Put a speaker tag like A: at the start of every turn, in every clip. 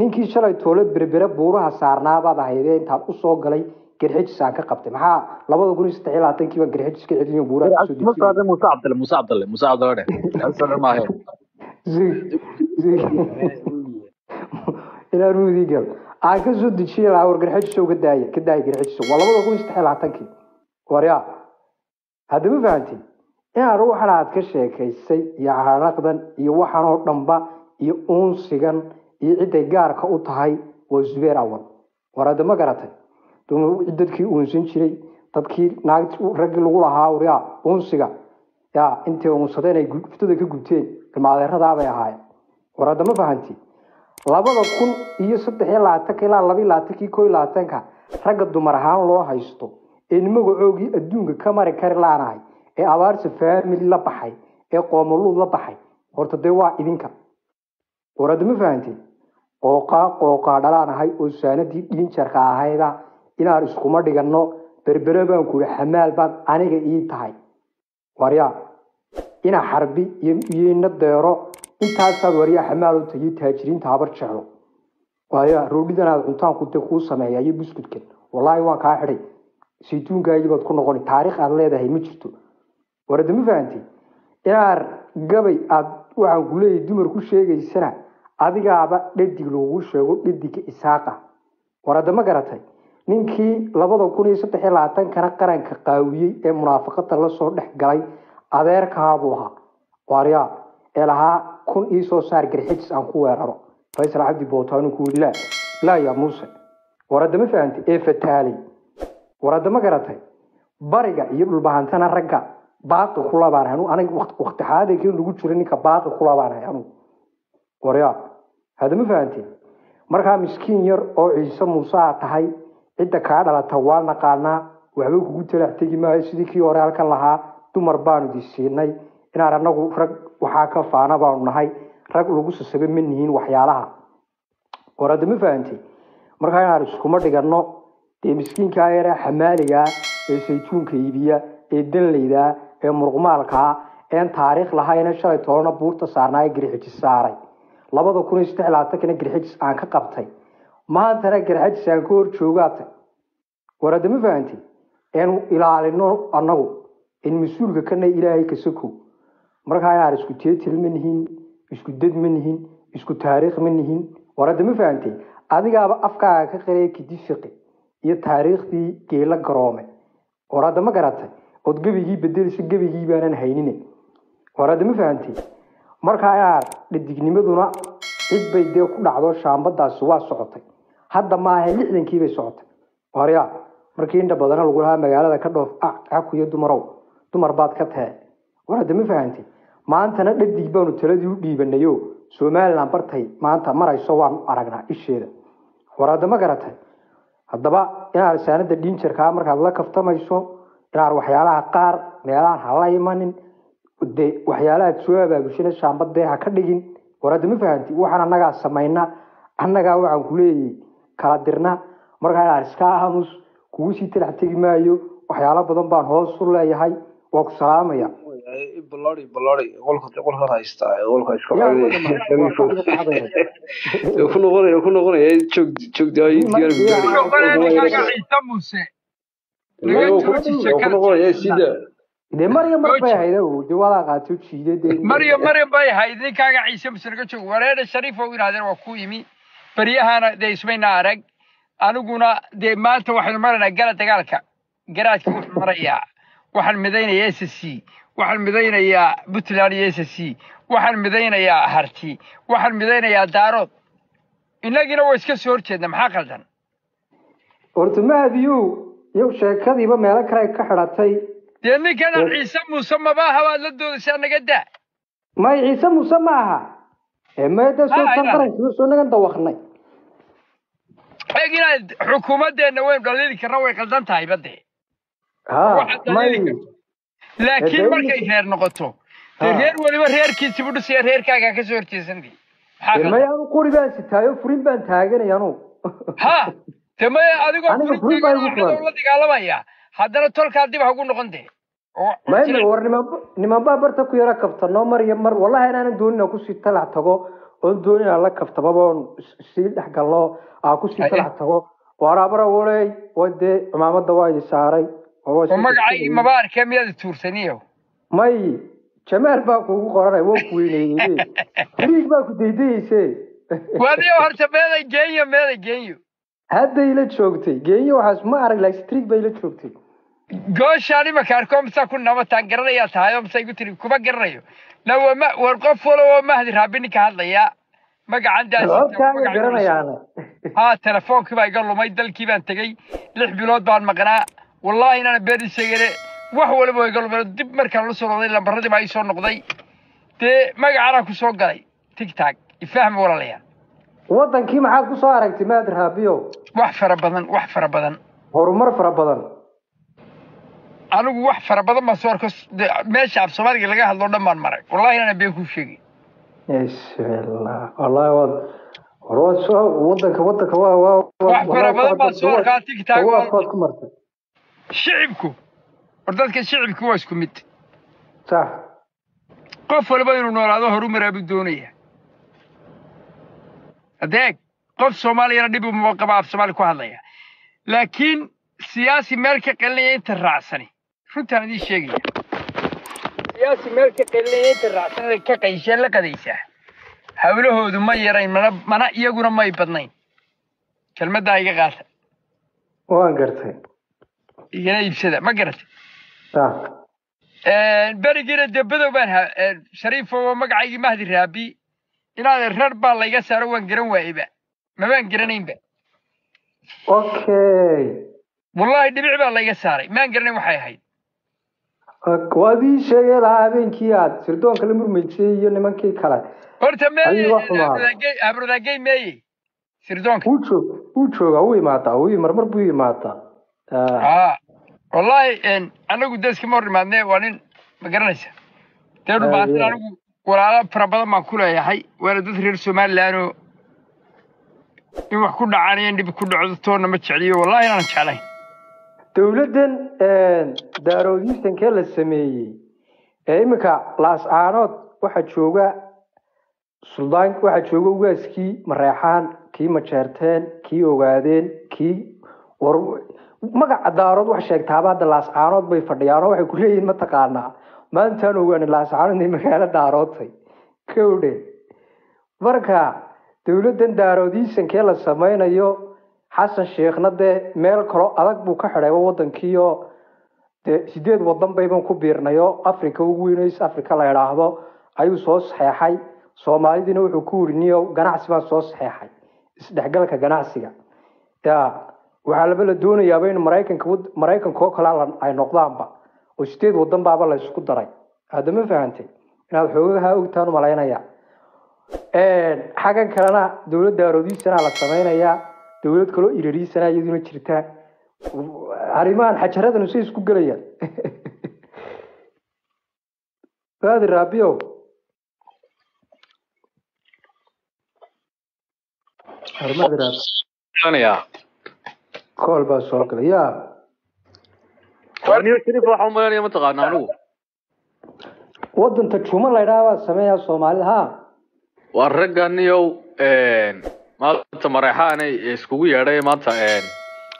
A: ninkii shalay toole berbere buuraha saarnaabaad ahaydee intaan u soo galay garxijis aan ka qabtay. Maxaa labada kun iyo saddex iyo labaatanki baan garxijis ka buuraha ku
B: soo saade muuse cabdille muuse cabdille dhe maahe
A: mudii gal. Aan ka soo lahaa war garxijis ka daaya ka daaya garxijis waa labada kun iyo saddex iyo labaatankii waryaa hadda ma fahantin inaan ruuxan aad ka sheekaysay iyo caraqdan iyo waxan oo dhanba iyo uunsigan iyo ciday gaarka u tahay waa zubeer awal war hadda ma garatay? Dadkii uunsan jiray dadkii raggii lagu lahaa ya intay uunsadeen ay guftada ka gubteen? Ilmaadeeradaabay ahaayeen. War hadda ma fahanti? Labada kun iyo saddex iyo labaatanka ilaa laba iyo labaatankii koo iyo labaatanka ragga dumar ahaan loo haysto ee magacoogii adduunka ka mari kari laanahay ee abaarsa faamili la baxay ee qoomoluud la baxay. Horta dee waa idinka war hadda ma fahanteen qooqaa qooqaa dhalaan ahay oo saanadii dhiinjarka ahayda inaan iskuma dhiganno berbere baan kuhi xamaal baad aniga ii tahay waryaa ina xarbi iyo ina deero intaasaad waryaa xamaal u tahiyo taajiriinta habar jeclo waryaa roodhidanaad cuntaanku de kuu sameeya iyo buskudkan wallaahi waan kaa xidhay saytuunkaagibaad ku noqoni taariikh aad leedahay ma jirto war hadda ma fahanteen inaar gabay aad waxaan ku leeyahay dumar ku sheegaysana adigaaba dhadig lagu sheego dhadiga isaaqa. War hadda ma garatay? Ninkii labada kun iyo saddex iyo labaatankana qaranka qaawiyey ee munaafaqada la soo dhex galay adeerkaabuu ahaa. Waaryaa ee lahaa kun iisoo saar garxijis aan ku weeraro. Faysal cabdi bootaanu ku yidhi laa laa yaa muuse. War hadda ma fahantay ee fataalay war hadda ma garatay? Bariga iyo dhulbahantana ragga baaqi ku labaanahay anu aniga waqti xaadirkii lagu jiro ninka baaqi ku labaanahay anugu waryaa hadda ma fahanteen markaa miskiin yar oo ciise muuse aa tahay cidda kaa dhalata waa naqaanaa waxba kugu talax tegi maayo sidii kii hore halkan lahaa dumar baanu di siinay inaan anagu rag waxaa ka faana baanu nahay rag lagu sasabe ma nihiin waxyaalaha. War hadda ma fahanteen markaa inaan iskuma dhiganno dee miskiinkaa yaraa xamaaligaa ee saytuunka iibiya ee danleydaa ee muruqmaalkaa een taariikh lahayna shalay toolana buurta saarnaa ee garxijis saaray labada kun iyo saddex labaatankana garxijis aan ka qabtay. Maantana garxijis aan ka hor joogaatay. War hadda ma fahanti? Eenu ilaalino annagu. In mas'uulka kana ilaahay ka sakow markaa inaan isku teetil ma nihin isku dad ma nihin isku taariikh ma nihin. War hadda ma fahantay adigaaba afkaaga ka qiraya kidifiqi iyo taariikhdii geela garoome. War hadda ma garatay? Ood gebigii bedelisa gebigii baanan haynine war hadda ma fahantay markaa inaan dhadignimaduna cid bay dee ku dhacdo shaambadaasi waa socotay. Hadda maaha lixdankii bay socotay. Waryaa markii inta badana lagu lahaa magaalada ka dhoof cakuyo dumarow dumar baad ka tahe war hadda ma fahantay maantana dhadig baanu taladii u dhiibanayo somalilan bartay maanta marayso waanu aragnaa isheeda. War hadda ma garatay. Haddaba inaad saanada dhiinjarkaa markaad la kaftamayso inaad waxyaalaha qaar meelahan hala imanin de waxyaalahaad soo abaabulshana shaambadee ha ka dhigin war hadda ma fahanti? Waxaan annagaa samayna annagaa waxaan ku leeyay kala dirna markaa iska ahamus kugu sii talax tegi maayo waxyaalo badan baan hoos u leeyahay waa ku salaamaya.
B: Ku noqonaya sida
A: dee maryam mar bay ahayd de wadaa qaato jiide
C: maryam maryam bay ahayd ninkaaga ciise naga joog. Wareere shariifow inaadeen waa ku yimi. Baryahana dee ismayna arag. Aniguna dee maanta waxaynu maraynaa gala dagaalka. Garaadka wuxuu marayaa. Waxaan midaynayaa s c. Waxaan midaynayaa puntland iyo s c. Waxaan midaynayaa harti waxaan midaynayaa daarood. Innagiina waa iska soo horjeedna maxaa qaldan?
A: Horta mahadiyow iyow sheekadiiba meelo kale ka xidhatay
C: dee ninkana ciise muuse mabaaha baad la doodaysaa naga daa
A: may ciise muuse ma aha mada soo tan qarankiiba soo nagan dawaqnay
C: eeg inaad xukuumaddeenna waynu dhaliili karna way qaldan tahay badde laakiin markay reer noqoto dee reer weliba reerkiisibu dhisaya reerkaagaa ka soo horjeesanti
A: may anu quri baan sitaayo furin baan taaganay anu
C: ha de may adigoo la dagaalamaya haddana tolkaa dib hagu noqon dee
A: war niman niman baa barta ku yara kabtano mar iyo mar wallahi inaanan doonin aan ku sii talac tago. Oon doon inaan la is- sii dhex galno aan ku
C: sii
A: falax tago. Waraabara waley waa dee cimaamada waa idi saaray. War waa
C: oo
A: isku
C: magacaygi
A: tirtirayay.
C: maba arkee miyaad tuursaniyo
A: may jamaal baa kuugu qoranay waa ku weyneeyey friig baa ku daydayeyse
C: wadiyo horta geenyo geenyo.
A: Joogtay geenyo waxaas ma arag laakiin street bay la joogtay
C: gooshaan imaka arko misa ku nabataan garanayaa tahay oo igu tiri kuma garanayo na waa ma war qof walo oo mahdi raabi ninka hadlayaa magacan
A: garanayaana
C: haa telefoonkii baa iga lumay dalkii baan tegey lix bilood baan maqnaa wallaahi inaan beeri sheegane wax waliba waa iga lumay dib markaan la soo noqday lambaradii baa ii soo noqday dee magacanaan ku soo galay tigtag ifahma walaalayaal
A: wadankii maxaad ku soo aragtay maad raabiyo
C: wax fara badan wax fara badan
A: horumar fara badan
C: anigu wax fara badan baan soo arko. Meesha af soomaaliga laga hadlo dhan baan maray. Wallahi inaan been kuu sheegay.
A: Bismillah. Wallahi waad war waad soo wadanka wadanka waa waa
C: Wax fara badan baan soo arkaa TikTok
A: waa
C: waa-
A: kood ku martay.
C: Shicibku. War dadka shicibku waa isku mid.
A: Sax.
C: Qof waliba inuu noolaado horumaraa buu doonaya. Adeeg qof soomaaliyana dhib uma qaba af soomaali ku hadlaya. Laakiin siyaasi meel ka qalinaya inta raacsani runtaan idiin sheegaya siyaasi meel ka qalinaya inta ka qayshee la qadaysaa hawlahoodu ma yarayn mana mana iyaguna may badnayn. Kelmaddaa iga qaata.
A: Waan gartay.
C: Igana iibsada ma garatay berigiina dee badow baan ha shariifo magacaygii mahdi raabi inaad reer baa layga saaro waan garan waayeba mabaan garanaynba.
A: Okay.
C: Wallahi dhibic baa layga saaray. Maan garanayn waxay ahayd
A: waad ii sheegay lahaa habeenkii aad sirdoonka la murmaysay iyo nimankii kale
C: horta habradaagey meeye sirdoonka
A: wuu joog wuu joogaa wuu imaadaa wuu marmar buu imaadaa Ah,
C: aa wallahi anagu de iskama hor imaadne waa nin ma garanaysa dee dhulbaantin
A: Aye.
C: anigu walaalo fara badan baan ku leeyahay waana dad reer somaliland oo in wax ku dhacaan iyo dhib ku dhacdo toonna ma jecliyo wallahi inaanan jeclayn
A: dowladdan daaroodiisankee la sameeyey. Ee iminka laascaanood waxaa jooga suldaan waxaa jooga ugaaskii mareexaan kii majeerteen kii ogaadeen kii magaca daarood wax sheegtaaba hadda laascaanood bay fadhiyaan oo waxay ku leeyihiin mataqaanaa maantaan ogaani laascaanood inay magaalo daaroodtay kowdhe marka dowladdan daaroodiisankee la sameynayo xasan sheekhna dee meel kalo adag buu ka xidhay wadankiioo dee sideed wadan bayban ku biirnayo africa ugu weyn east africa la idhaahdo ayuu soo saxeexay. Soomaalidiina wuxuu ku yiri niyo ganacsi baan soo saxeexay isdhexgalka ganacsiga. Waxaa laba la doonayaaba in maraykanka wad- maraykanka oo kale ay noqdaanba oo sideed wadan baaba la isku daray. Hadda ma fahantay inaad xoogaha ogtaan u malaynaya xaggan kalena dowladda aroodiisana la samaynayaa dowlad kaloo irariisana iyaduna jirtaa arrimahan xajaradanu say isku gelayaan faadi raabiyow arrimahaadi raabi
D: ya
A: kool baa soo galay ya
D: waxaan umalanaya mataqaana anigu
A: wadanta juma sameeyaa soomaalida ha
D: waa ragganiyow maanta mareexaanay iskugu yeedhay maanta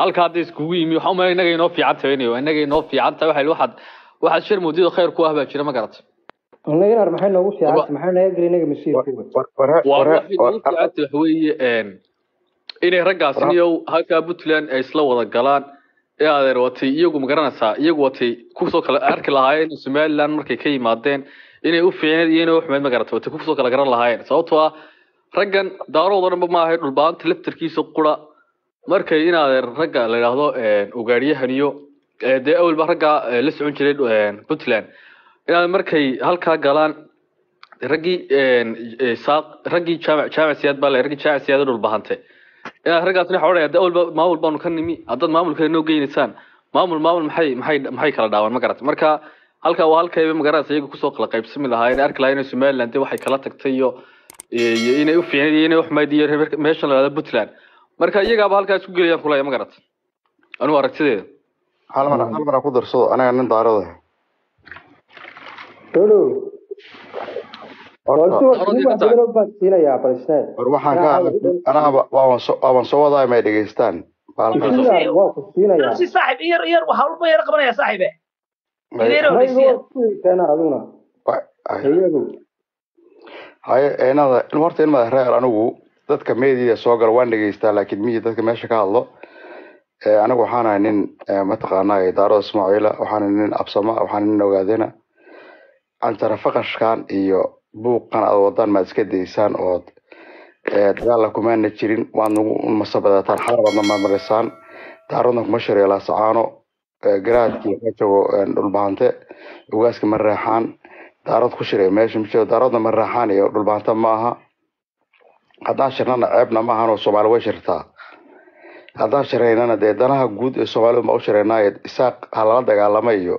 D: halka hadda iskugu yimi waxaan umalaya inaga inoo fiican tahay inayo inaga inoo fiican tahay waxay waxaad waxaad shir muddada khayr ku ah baa jira ma garata
A: inaginar maxay noogu fiicanta maxay naga geli inaga masiirkooda
D: waa waxay noogu fiican tahay waxa weeye inay raggaasniyow halkaa puntland ay isla wada galaan ee adeer watay iyagu ma garanaysaa iyagu watay ku soo kala arki lahaayeen somaliland markay ka yimaadeen inay u fiicneed iyo inay u xumeed ma garata watay ku soo kala garan lahaayeen sababtoo ah raggan daarood oo dhanba ma ahay dhulbaanta laftarkiisa qura. Markay in adeer ragga la yidhaahdo ugaadhiyahaniyo ee dee awalba ragga ee la socon jiray puntland. Inaad markay halkaa galaan raggii saaq raggii jaamac siyaad baa le raggii jaamac siyaad dhulbahante inaad raggaasna waxa odhanaya de awalba maamul baanu ka nimi haddaad maamulka noo geynaysaan. Maamul maamul maxay maxay maxay kala dhaawaan ma garata. Marka halkaa waa halkayba magaranaysa iyaga ku soo kala qaybsami lahaayeen arki lahaayeen somaliland de waxay kala tagtay iyo iyo inay u fiicneed iyo inay u xumayd iyo meeshan la yidhahdo puntland marka iyagaaba halkaa isku gelayaan kulaya ma garata anigu aragtideeda
E: hal mar hal mar aan ku darsado anaga nin daarada war waxaan ka anaaba waaban soo waaban soo wadaa may dhegeystaan
F: saaxib iyar iyar waxaa walba yara qabanaya saaxibe Idiin
A: mayga keena aduna iyagu
E: haye eenada in horta in madaxreer anigu dadka media soo gala waan dhegeystaa laakiin miyi dadka meesha ka hadlo. Ee anigu waxaan nin ee, mataqaanaa daaro ismaaciila waxaan ahay nin absama waxaan nin ogaadena. Cantara faqashkan iyo buuqan aad wadaan maad iska daysaan ood ee, dagaalla kumaana jirin waad nagu masabadataan xarabadna maamarisaan daaradna kuma shareelaa sacaano garaadkii ee, dhulbaante ugaaska ma reexaan daarad ku shiray meesha jiro daaradna ma reexaan iyo dhulbaanta ma aha. Haddaan shirnana ceebna ma ahan oo soomaali way shirtaa. Haddaan shiraynana dee danaha guud ee soomaalida ma u shiraynaayo isaaq ha lala dagaalama iyo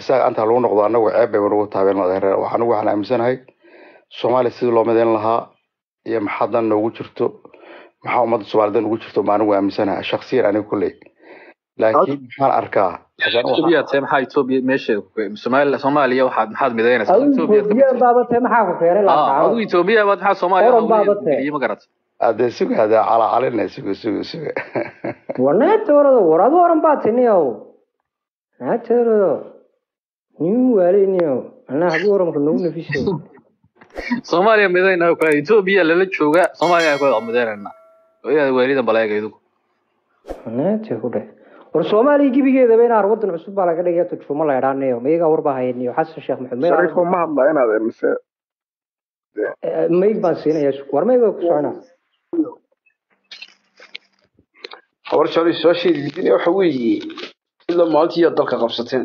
E: isaaq anta lagu noqdo anagu ceeb bay nagu taabeen madaxreer wax anigu waxaan aaminsanahay soomaaliya sidii loo midayn lahaa iyo maxaa dan noogu jirto maxaa ummadda soomaalida ugu jirto ma anigu aaminsanahay. Shaksiyan aniga kulley laakiin waxaan arkaa?
D: Soomaaliya waxaad maxaad midaynaysaa
A: adigu
D: Ethiopia
A: goodiyaan baabatee maxaa ku keenay laakaano
D: adigu Ethiopia baad maxaa Soomaaliya ma garat
E: hadee suga hadee calacalina suga suga suga
A: wanaagtoorada war adu oran baa tiniyow naagtoorada nin waaleyniyo anaa hagu oranka nagu nafisay
D: Soomaaliya midayna ku Ethiopia lala jooga Soomaaliya ku midaynayna wayada weeridan baleega idigu
A: wanaagta ku dheh war soomaaliya gebigeedaba inaar wadan cusub baa laga dhigaya turjumo la idhaanayo mayagaa warbaa xasan sheekh maxamed
G: shariifo ma hadla inaad mise
A: mayg baan siinaya war mayga ku socona
B: habar jecel soo sheegay waxa weeye ilaa maalintii aad dalka qabsateen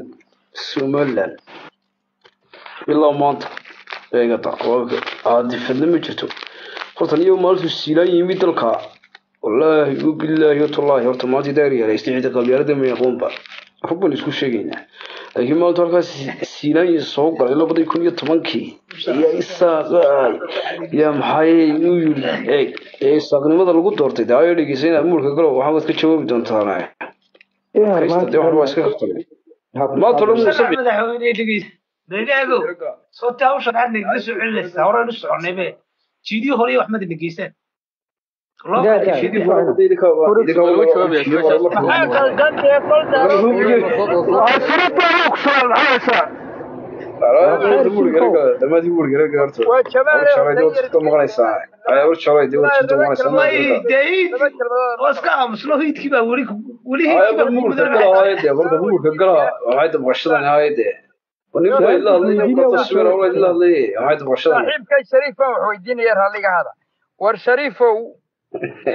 B: somaliland ilaa maanta eegata aadifadna ma jirto horta niyo maalintuu siilaan yimid dalka wallaahi wabilaahi watallaahi horta maanta daar yeelay isticida qabyaalada ma aqoonba rubban isku sheegaynaa laakiin maanta halkaas siilaan soo galay labadii kun iyo tobankii ayaa isaaqaay yaa maxay u yiri eeg ee isaaqnimada lagu doortay daa ayo dhegeysa inaad muurka galo waxaa waad ka jawaabi doontaan haysta dee waxba waa iska kaftamay maanta dhan muuse
F: Sharax madaxweyne dhegeysta
C: war shariifow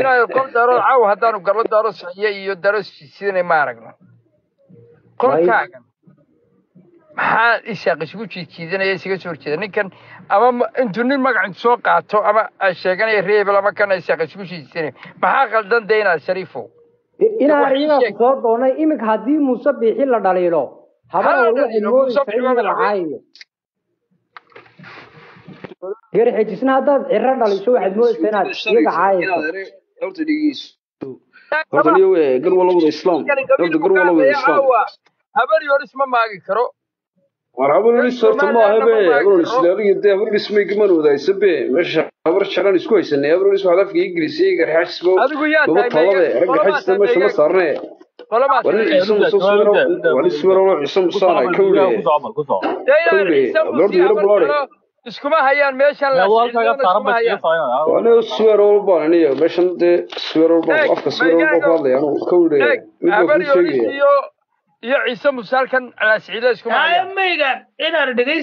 C: inaad qol daaro caaw haddaanu gallo daaro siciye iyo daro sidana ma aragno. Qolkaagan maxaa ishaaq isugu jiidjiidanaya isaga soo horjeeda? Ninkan ama ma- intuu nin magac intu soo qaato ama ay sheeganaya reebel ama kana ishaaq isugu jiidjiidanaya maxaa qaldan dee inaad
A: inaan
C: ii
A: iyaga
C: sheeg.
A: soo doonay iminka haddii muuse biixi la dhaliilo habada
C: Ha la dhaliilo, Muuse Biixi
A: la caayo garixijisna haddaad ciro dhaliso waxaad moodaysaa inaad iyaga caayayso
B: horta dhegeyso horta niyo gar walabada islaam horta gar walabada islaam
C: habar yoris ma maagi karo
B: war habarulis horta ma aha be habarulis laaliga dee habarulis may gaman wadaaysa be meesha habar jaran isku haysanay habarulis waxaad afka ingiriisiya garxaajis bo
C: adigu yaa
B: gaba
C: tahay
B: talade rag garxaajista meesha ma saarne
C: qolamaas
B: war nin ciise musa suwero war nin suwero ciise musaana kawle kawle lord yaro bulare
C: iskuma hayaan meeshan la iskuma hayaan
B: waa nin suwero baan aniyo meeshan dee suwero baan
C: Eeg,
B: afka suwero baan ku hadlaya anu kawle
C: eeg
B: mid baan
C: habar
B: kuu
C: yoris
B: sheegaya
C: iyo iyo ciise muuse halkan alaasiciida iskuma hayaan
F: maygan inaan dhegeysta